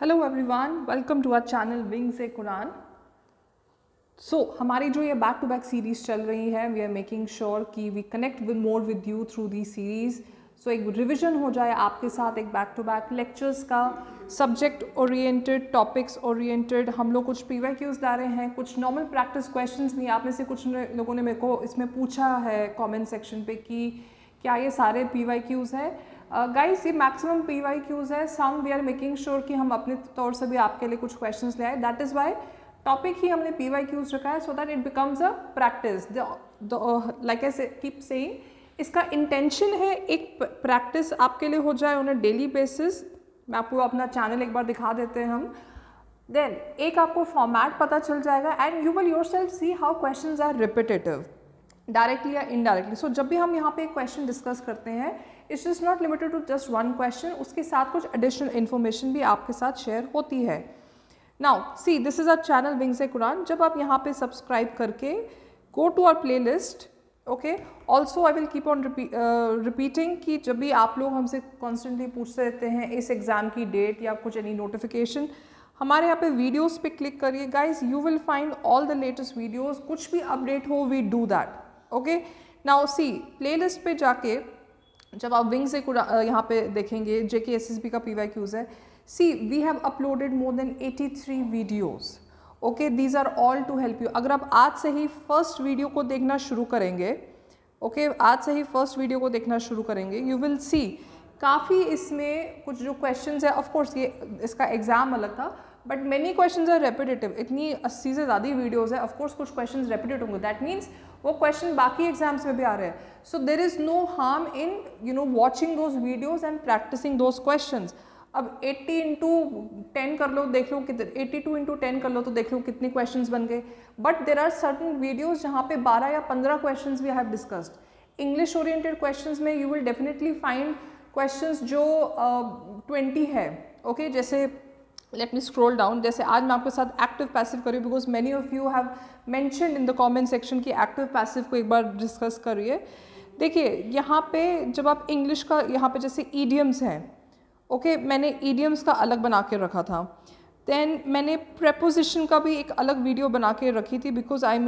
Hello everyone welcome to our channel wings a Quran so हमारी जो ये back to back series चल रही है वी आर मेकिंग श्योर कि we connect with more with you through the series so एक revision हो जाए आपके साथ एक बैक टू बैक लेक्चर्स का सब्जेक्ट ओरिएंटेड टॉपिक्स ओरिएंटेड हम लोग कुछ पी क्यूज़ रहे हैं, कुछ नॉर्मल प्रैक्टिस क्वेश्चंस भी आप में से कुछ लोगों ने मेरे को इसमें पूछा है कमेंट सेक्शन पे कि क्या ये सारे पी वाई क्यूज़ है? गाइस ये मैक्सिमम पी वाई क्यूज़ है। Some we are making sure कि हम अपने तौर से भी आपके लिए कुछ क्वेश्चन ले आए। दैट इज़ वाई टॉपिक ही हमने पी वाई क्यूज़ रखा है so that it becomes a practice like ऐसे कीप सेइंग इसका इंटेंशन है एक प्रैक्टिस आपके लिए हो जाए ऑन अ डेली बेसिस मैं आपको अपना चैनल एक बार दिखा देते हैं हम। देन एक आपको फॉर्मेट पता चल जाएगा and you will yourself see how question are repetitive directly या इनडायरेक्टली सो जब भी हम यहाँ पे क्वेश्चन डिस्कस करते हैं it's just not limited to just one question उसके साथ कुछ एडिशनल इन्फॉर्मेशन भी आपके साथ शेयर होती है. Now see this is our channel wings a Quran जब आप यहाँ पे सब्सक्राइब करके go to our playlist okay also I will keep on repeating कि जब भी आप लोग हमसे कॉन्स्टेंटली पूछते रहते हैं इस एग्ज़ाम की डेट या कुछ एनी नोटिफिकेशन हमारे यहाँ पे वीडियोस पे क्लिक करिए. Guys you will find all the latest videos कुछ भी अपडेट हो we do that okay now see playlist पे जाके जब आप विंग से यहाँ पे देखेंगे J K S S B का पी वाई क्यूज़ है see we have uploaded more than eighty three videos okay these are all to help you अगर आप आज से ही फ़र्स्ट वीडियो को देखना शुरू करेंगे ओके okay, आज से ही फ़र्स्ट वीडियो को देखना शुरू करेंगे यू विल सी काफ़ी इसमें कुछ जो क्वेश्चन है ऑफकोर्स ये इसका एग्ज़ाम अलग था but many question are repetitive इतनी अस्सी से ज़्यादा वीडियोज़ है ऑफकोर्स कुछ क्वेश्चन रेपिटेड होंगे. दैट मीन्स वो क्वेश्चन बाकी एग्ज़ाम्स में भी आ रहे हैं। So there is no harm in you know watching those videos and practicing those question अब 80 इंटू टेन कर लो देख लो कितने 82 टू इंटू टेन कर लो तो देख लो कितने क्वेश्चन बन गए। But there are certain videos जहाँ पे 12 या 15 question we have discussed English oriented question में you will definitely find question जो ट्वेंटी uh, है ओके okay? जैसे लेट मी स्क्रोल डाउन जैसे आज मैं आपके साथ एक्टिव पैसिव करी because many of you have mention in the comment section की एक्टिव पैसिव को एक बार डिस्कस करिए। देखिए यहाँ पे जब आप इंग्लिश का यहाँ पे जैसे ईडियम्स हैं ओके okay, मैंने ईडियम्स का अलग बना के रखा था। देन मैंने प्रपोजिशन का भी एक अलग वीडियो बना के रखी थी बिकॉज़ आई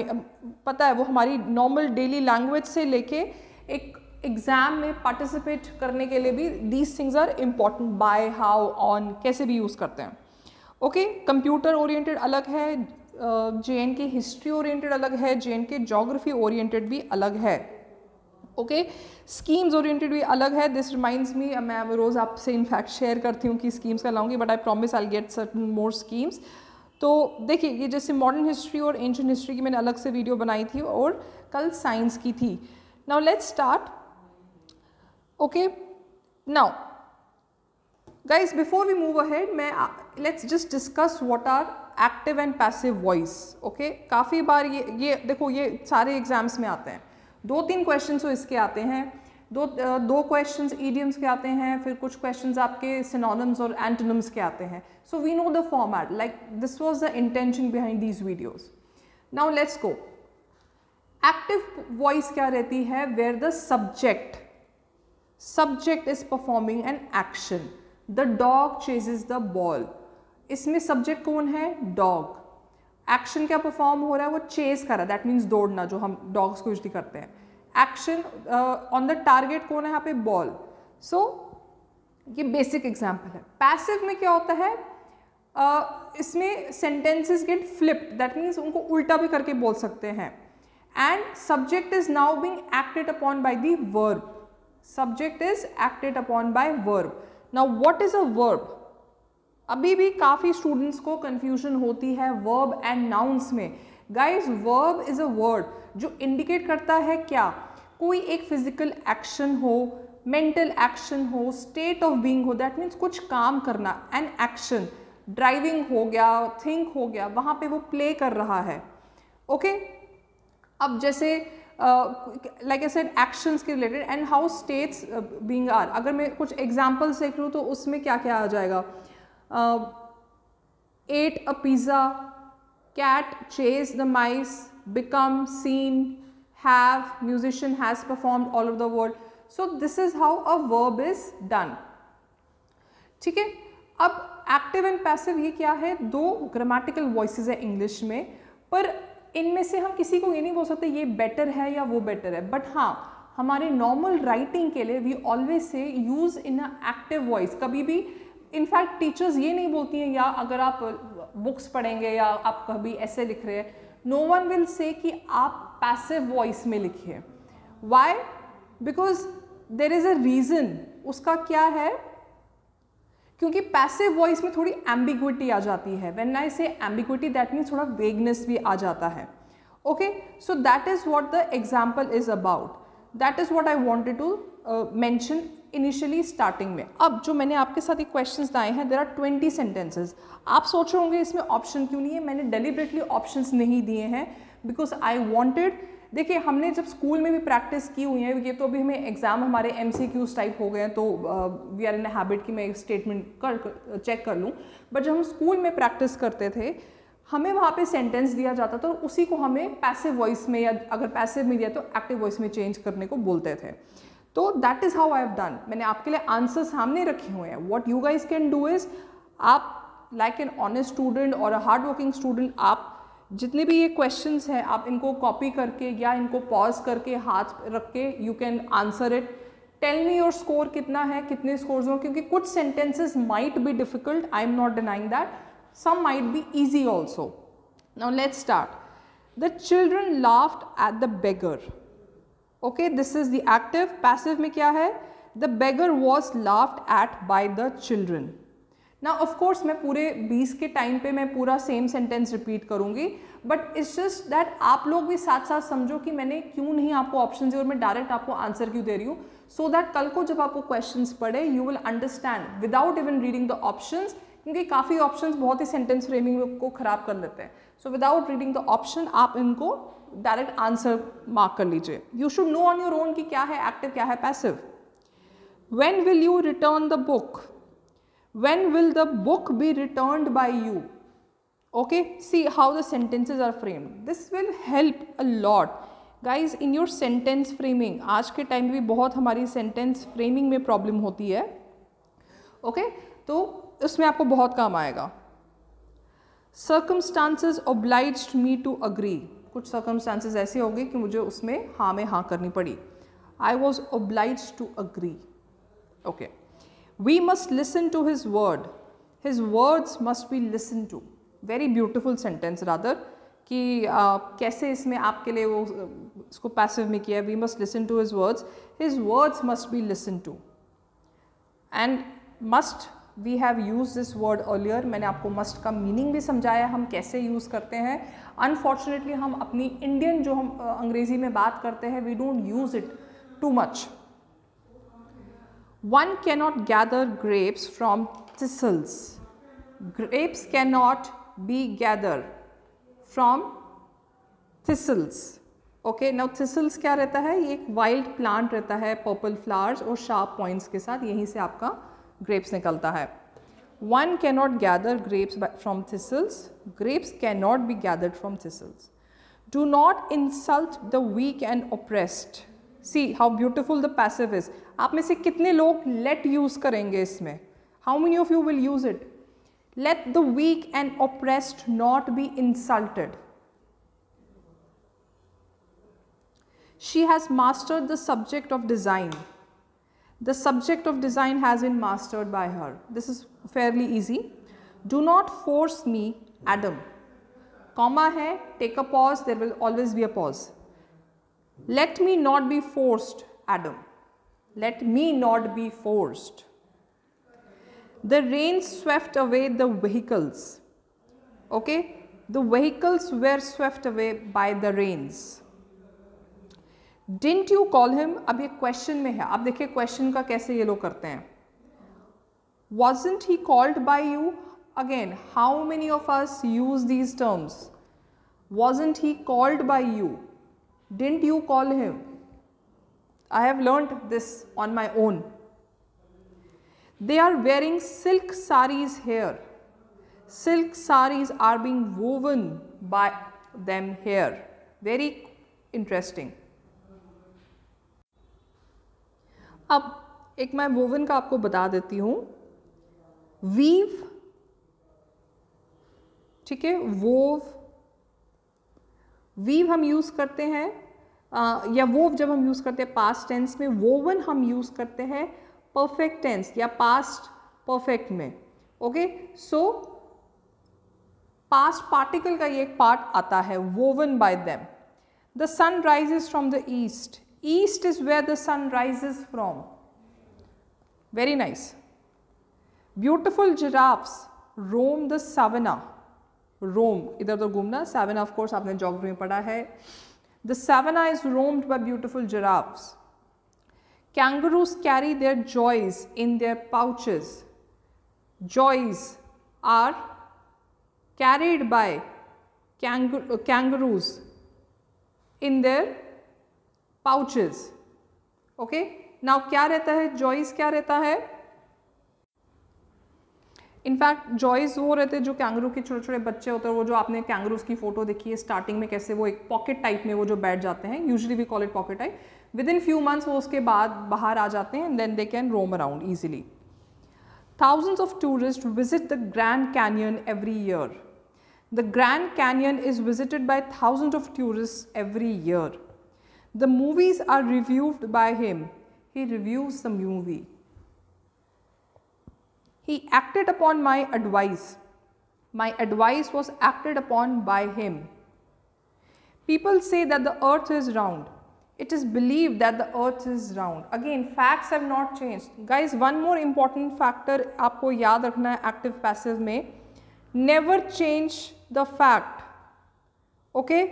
पता है वो हमारी नॉर्मल डेली लैंग्वेज से लेके एक एग्ज़ाम में पार्टिसिपेट करने के लिए भी these things are important by how on कैसे भी यूज़ करते हैं। ओके कंप्यूटर ओरिएंटेड अलग है J N K history oriented अलग है J N K geography oriented भी अलग है। ओके स्कीम्स ओरिएंटेड भी अलग है। दिस रिमाइंड्स मी मैं रोज़ आपसे इनफैक्ट शेयर करती हूँ कि स्कीम्स का लाऊँगी but I promise I get certain more schemes तो देखिए, ये जैसे मॉडर्न हिस्ट्री और एंशियन हिस्ट्री की मैंने अलग से वीडियो बनाई थी और कल साइंस की थी। Now let's start okay now guys, before we move ahead, मैं let's just discuss what are active and passive voice, okay? काफ़ी बार ये ये, देखो, ये सारे एग्ज़ाम्स में आते हैं। दो तीन क्वेश्चन तो इसके आते हैं। दो दो क्वेश्चंस ईडियम्स के आते हैं, फिर कुछ क्वेश्चंस आपके सिनोनिम्स और एंटोनिम्स के आते हैं। So we know the format like this was the intention behind these videos now let's go active voice क्या रहती है? Where the subject subject is performing an action the dog chases the ball इसमें subject कौन है? Dog action क्या perform हो रहा है? वो चेज कर दैट मीन्स दौड़ना जो हम डॉग्स को यूजली करते हैं. एक्शन ऑन द टारगेट कौन है यहाँ पे? बॉल सो so, ये बेसिक एग्ज़ाम्पल है. पैसिव में क्या होता है? Uh, इसमें sentences get flipped that means उनको उल्टा भी करके बोल सकते हैं. And subject is now being acted upon by the verb subject is acted upon by verb now what is a verb अभी भी काफ़ी स्टूडेंट्स को कंफ्यूजन होती है वर्ब एंड नाउन्स में। Guys verb is a word जो indicate करता है क्या? कोई एक फ़िज़िकल एक्शन हो मेंटल एक्शन हो स्टेट ऑफ़ बीइंग हो दैट मीन्स कुछ काम करना एन एक्शन ड्राइविंग हो गया थिंक हो गया, वहाँ पे वो प्ले कर रहा है। Okay okay? अब जैसे लाइक आई सेड एक्शंस के related and how states being are अगर मैं कुछ एग्जाम्पल्स देख लूँ तो उसमें क्या क्या आ जाएगा? Ate a pizza cat chase the mice become seen have musician has performed all over the world so this is how a verb is done ठीक है? अब एक्टिव एंड पैसिव ये क्या है? दो ग्रामेटिकल वॉइस है इंग्लिश में, पर इनमें से हम किसी को ये नहीं बोल सकते ये बेटर है या वो बेटर है। बट हाँ हमारे नॉर्मल राइटिंग के लिए we always say use in a active voice कभी भी इनफैक्ट टीचर्स ये नहीं बोलती हैं, या अगर आप बुक्स पढ़ेंगे या आप कभी ऐसे लिख रहे हैं नो वन विल से कि आप पैसिव वॉइस में लिखिए। Why because there is a reason उसका क्या है? क्योंकि पैसिव वॉइस में थोड़ी एम्बिग्विटी आ जाती है। When I say ambiguity that means थोड़ा वेगनेस भी आ जाता है। Okay so that is what the example is about that is what I wanted to mention initially starting में। अब जो मैंने आपके साथ एक क्वेश्चन लाए हैं देर आर ट्वेंटी सेंटेंसेज आप सोच रहे होंगे, इसमें ऑप्शन क्यों नहीं है? मैंने डेलिबरेटली ऑप्शन नहीं दिए हैं। बिकॉज़ आई वॉन्टेड देखिए, हमने जब स्कूल में भी प्रैक्टिस की हुई है, ये तो अभी हमें एग्ज़ाम हमारे एम टाइप हो गए हैं तो वी आर इन हैबिट कि मैं स्टेटमेंट कर चेक कर लूँ। बट जब हम स्कूल में प्रैक्टिस करते थे, हमें वहाँ पे सेंटेंस दिया जाता था और उसी को हमें पैसिव वॉइस में या अगर पैसिव में दिया तो एक्टिव वॉइस में चेंज करने को बोलते थे। तो that is how I have done मैंने आपके लिए आंसर सामने रखे हुए हैं। What you guys can do is आप लाइक एन ऑनेस्ट स्टूडेंट और अ हार्ड वर्किंग स्टूडेंट आप जितने भी ये क्वेश्चन हैं, आप इनको कॉपी करके या इनको पॉज करके हाथ रख के you can answer it tell me your score कितना है, कितने स्कोर हो, क्योंकि कुछ sentences might be difficult I am not denying that some might be easy also now let's start the children laughed at the beggar okay this is the active passive में क्या है? The beggar was laughed at by the children Now, of course, मैं पूरे 20 के time पे मैं पूरा same sentence repeat करूँगी बट इट्स जस्ट दैट आप लोग भी साथ साथ समझो कि मैंने क्यों नहीं आपको ऑप्शन दिए और मैं डायरेक्ट आपको आंसर क्यों दे रही हूँ। सो दैट कल को जब आपको क्वेश्चन पढ़े you will understand without even reading the option क्योंकि काफ़ी ऑप्शन बहुत ही सेंटेंस फ्रेमिंग को ख़राब कर देते हैं। So without reading the option आप इनको डायरेक्ट आंसर मार्क कर लीजिए। You should know on your own कि क्या है एक्टिव क्या है passive when will you return the book when will the book be return by you okay see how the sentences are framed this will help a lot guys in your sentence framing आज के time में भी बहुत हमारी sentence framing में problem होती है। Okay okay? तो उसमें आपको बहुत काम आएगा। Circumstances oblige me to agree कुछ सर्कमस्टांसेस ऐसे हो गए कि मुझे उसमें हाँ में हाँ करनी पड़ी। I was oblige to agree okay we must listen to his word his words must be listen to very beautiful sentence rather कि कैसे इसमें आपके लिए वो, इसको पैसिव में किया we must listen to his words his words must be listen to and must we have use this word earlier मैंने आपको मस्ट का मीनिंग भी समझाया, हम कैसे यूज़ करते हैं। अनफॉर्चुनेटली हम अपनी इंडियन जो हम अंग्रेज़ी में बात करते हैं we don't use it too much one cannot gather grapes from thistles grapes cannot be gather from thistles okay now thistles क्या रहता है? ये एक वाइल्ड प्लांट रहता है पर्पल फ्लावर्स और शार्प पॉइंट्स के साथ यहीं से आपका ग्रेप्स निकलता है। One cannot gather grapes from thistles grapes can not be gathered from thistles do not insult the weak and oppressed See how beautiful the passive is आप में से कितने लोग लेट यूज करेंगे इसमें how many of you will use it let the weak and oppressed not be insulted she has mastered the subject of design The subject of design has been mastered by her. This is fairly easy. Do not force me, Adam. Comma hai, take a pause, there will always be a pause. Let me not be forced, Adam. Let me not be forced. The rain swept away the vehicles. Okay, the vehicles were swept away by the rains. Didn't you call him अब ये question में है आप देखिए question का कैसे ये लोग करते हैं wasn't he called by you again how many of us use these terms wasn't he called by you Didn't you call him I have learn this on my own they are wearing silk saris here silk saris are being woven by them here very interesting अब एक मैं woven का आपको बता देती हूँ weave ठीक है वोव वीव हम यूज़ करते हैं या वोव जब हम यूज़ करते हैं पास्ट टेंस में वोवन हम यूज़ करते हैं परफेक्ट टेंस या पास्ट परफेक्ट में ओके सो पास्ट पार्टिकल का ये एक पार्ट आता है woven by them the sun rises from the east east is where the sun rises from very nice beautiful giraffes roam the savanna roam, इधर उधर घूमना। Savanna of course आपने geography में पढ़ा है। The savanna is roamed by beautiful giraffes kangaroos carry their joeys in their pouches joeys are carried by kangaroos in their pouches okay now क्या रहता है? जॉइस क्या रहता है? इनफैक्ट जॉयस वो रहते हैं जो कैंगरू के छोटे छोटे बच्चे होते हैं, वो जो आपने कैंगरूज की फ़ोटो देखी है स्टार्टिंग में कैसे वो एक पॉकेट टाइप में वो जो बैठ जाते हैं usually we call it pocket type within few months वो उसके बाद बाहर आ जाते हैं then they can roam around easily thousands of tourist visit the Grand Canyon every year the Grand Canyon is visited by thousand of tourist every year the movies are reviewed by him he reviews the movie He acted upon my advice. My advice was acted upon by him. People say that the earth is round. It is believed that the earth is round. Again, facts have not changed. Guys, one more important factor आपको याद रखना है active passive में never change the fact. Okay?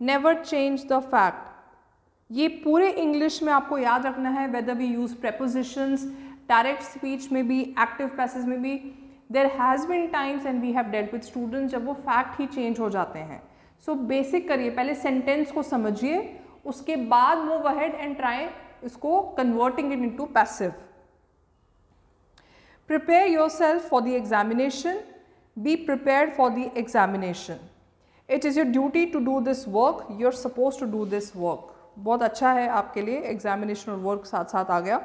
Never change the fact. ये पूरे English में आपको याद रखना है whether we use prepositions direct speech में भी एक्टिव पैसेज में भी there has been times and we have dealt with students जब वो फैक्ट ही चेंज हो जाते हैं। सो so, बेसिक करिए पहले सेंटेंस को समझिए उसके बाद मूव अहेड एंड ट्राई इसको converting it into passive prepare self for the examination be prepared for the examination it is your duty to do this work you are suppose to do this work बहुत अच्छा है आपके लिए examination और work साथ साथ आ गया।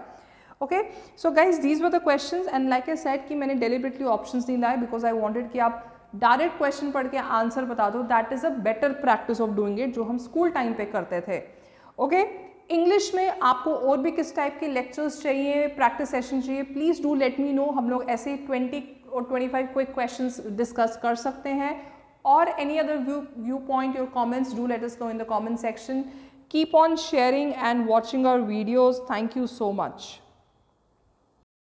Okay so guys these were the question and like a set कि मैंने डेलिबरेटली ऑप्शन नहीं लाए बिकॉज़ आई वॉन्टेड कि आप डायरेक्ट क्वेश्चन पढ़ के आंसर बता दो। That is a better practice of doing it जो हम स्कूल टाइम पे करते थे। Okay okay? इंग्लिश में आपको और भी किस टाइप के लेक्चर्स चाहिए प्रैक्टिस सेशन चाहिए please do let me know हम लोग ऐसे ट्वेंटी और twenty five quick question discuss कर सकते हैं। और any other view view point your comments do let us know in the comment section keep on sharing and watching our videos thank you so much